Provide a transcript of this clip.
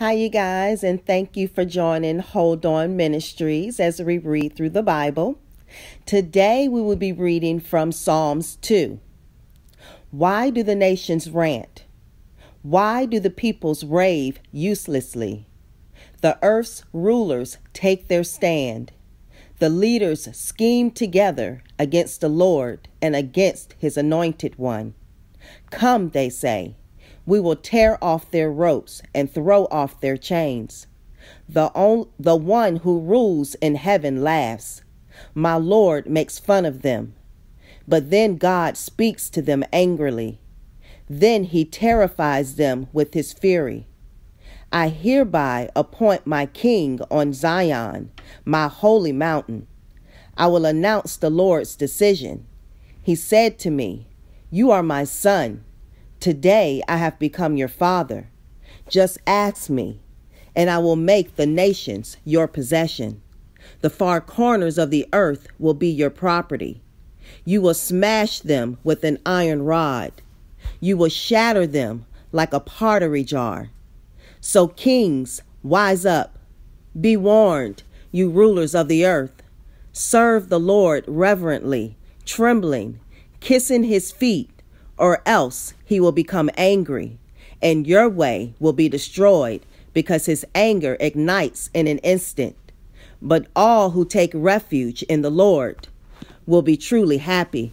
Hi, you guys, and thank you for joining Hold On Ministries as we read through the Bible. Today we will be reading from Psalms 2. Why do the nations rant? Why do the peoples rave uselessly? The earth's rulers take their stand. The leaders scheme together against the Lord and against his anointed one. Come, they say we will tear off their ropes and throw off their chains. The, on, the one who rules in heaven laughs. My Lord makes fun of them. But then God speaks to them angrily. Then he terrifies them with his fury. I hereby appoint my king on Zion, my holy mountain. I will announce the Lord's decision. He said to me, You are my son. Today I have become your father. Just ask me, and I will make the nations your possession. The far corners of the earth will be your property. You will smash them with an iron rod. You will shatter them like a pottery jar. So, kings, wise up. Be warned, you rulers of the earth. Serve the Lord reverently, trembling, kissing his feet or else he will become angry, and your way will be destroyed, because his anger ignites in an instant. But all who take refuge in the Lord will be truly happy.